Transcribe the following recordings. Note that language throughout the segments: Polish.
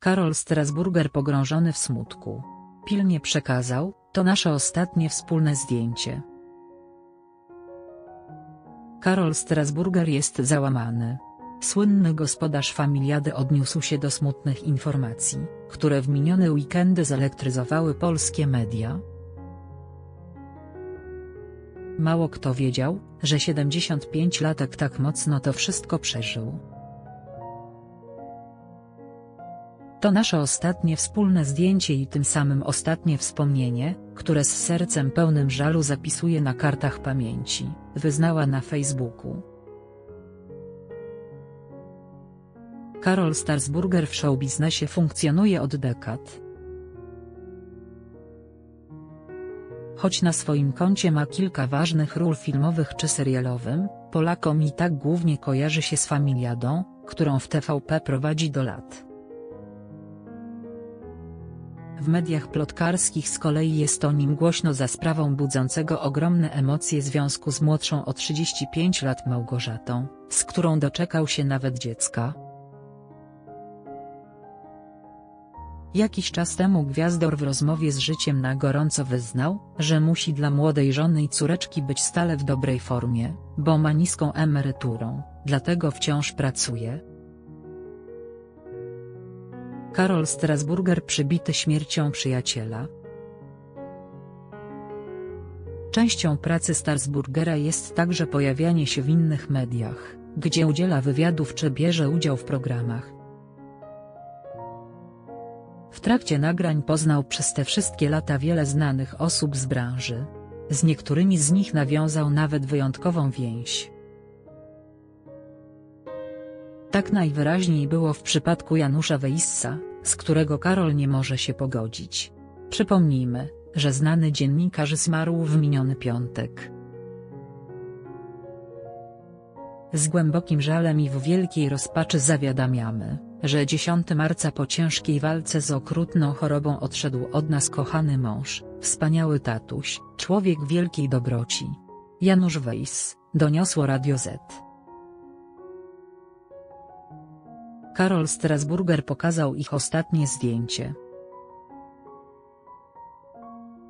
Karol Strasburger pogrążony w smutku. Pilnie przekazał, to nasze ostatnie wspólne zdjęcie. Karol Strasburger jest załamany. Słynny gospodarz familiady odniósł się do smutnych informacji, które w minione weekendy zelektryzowały polskie media. Mało kto wiedział, że 75-latek tak mocno to wszystko przeżył. To nasze ostatnie wspólne zdjęcie i tym samym ostatnie wspomnienie, które z sercem pełnym żalu zapisuję na kartach pamięci, wyznała na Facebooku. Karol Starsburger w showbiznesie funkcjonuje od dekad. Choć na swoim koncie ma kilka ważnych ról filmowych czy serialowym, Polakom i tak głównie kojarzy się z Familiadą, którą w TVP prowadzi do lat. W mediach plotkarskich z kolei jest o nim głośno za sprawą budzącego ogromne emocje związku z młodszą o 35 lat Małgorzatą, z którą doczekał się nawet dziecka. Jakiś czas temu Gwiazdor w rozmowie z Życiem na gorąco wyznał, że musi dla młodej żony i córeczki być stale w dobrej formie, bo ma niską emeryturą, dlatego wciąż pracuje. Karol Strasburger przybity śmiercią przyjaciela. Częścią pracy Starsburgera jest także pojawianie się w innych mediach, gdzie udziela wywiadów czy bierze udział w programach. W trakcie nagrań poznał przez te wszystkie lata wiele znanych osób z branży. Z niektórymi z nich nawiązał nawet wyjątkową więź. Tak najwyraźniej było w przypadku Janusza Weissa, z którego Karol nie może się pogodzić. Przypomnijmy, że znany dziennikarz zmarł w miniony piątek. Z głębokim żalem i w wielkiej rozpaczy zawiadamiamy, że 10 marca po ciężkiej walce z okrutną chorobą odszedł od nas kochany mąż, wspaniały tatuś, człowiek wielkiej dobroci. Janusz Weiss, doniosło Radio Z. Karol Strasburger pokazał ich ostatnie zdjęcie.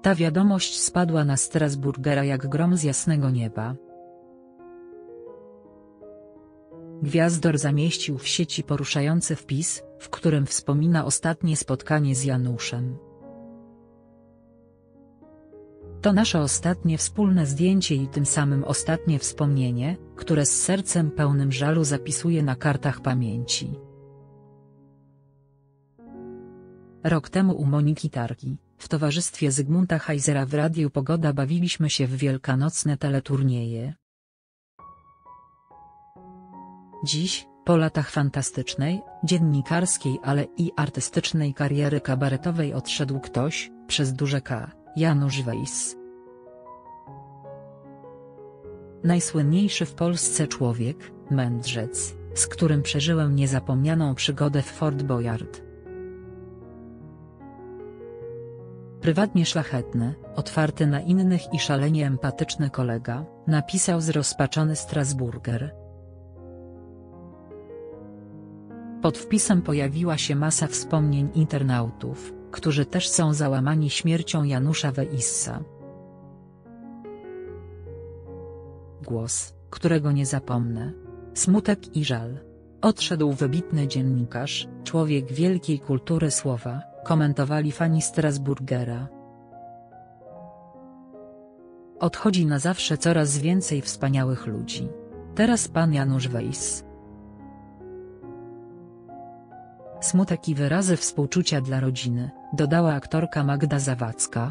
Ta wiadomość spadła na Strasburgera jak grom z jasnego nieba. Gwiazdor zamieścił w sieci poruszający wpis, w którym wspomina ostatnie spotkanie z Januszem. To nasze ostatnie wspólne zdjęcie i tym samym ostatnie wspomnienie, które z sercem pełnym żalu zapisuję na kartach pamięci. Rok temu u Moniki Tarki, w towarzystwie Zygmunta Heisera w Radiu Pogoda bawiliśmy się w wielkanocne teleturnieje. Dziś, po latach fantastycznej, dziennikarskiej ale i artystycznej kariery kabaretowej odszedł ktoś, przez duże K, Janusz Weiss. Najsłynniejszy w Polsce człowiek, mędrzec, z którym przeżyłem niezapomnianą przygodę w Fort Boyard. Prywatnie szlachetny, otwarty na innych i szalenie empatyczny kolega, napisał zrozpaczony Strasburger. Pod wpisem pojawiła się masa wspomnień internautów, którzy też są załamani śmiercią Janusza Weissa. Głos, którego nie zapomnę. Smutek i żal. Odszedł wybitny dziennikarz, człowiek wielkiej kultury słowa, komentowali fani Strasburgera. Odchodzi na zawsze coraz więcej wspaniałych ludzi. Teraz pan Janusz Weiss. Smutek i wyrazy współczucia dla rodziny, dodała aktorka Magda Zawadzka.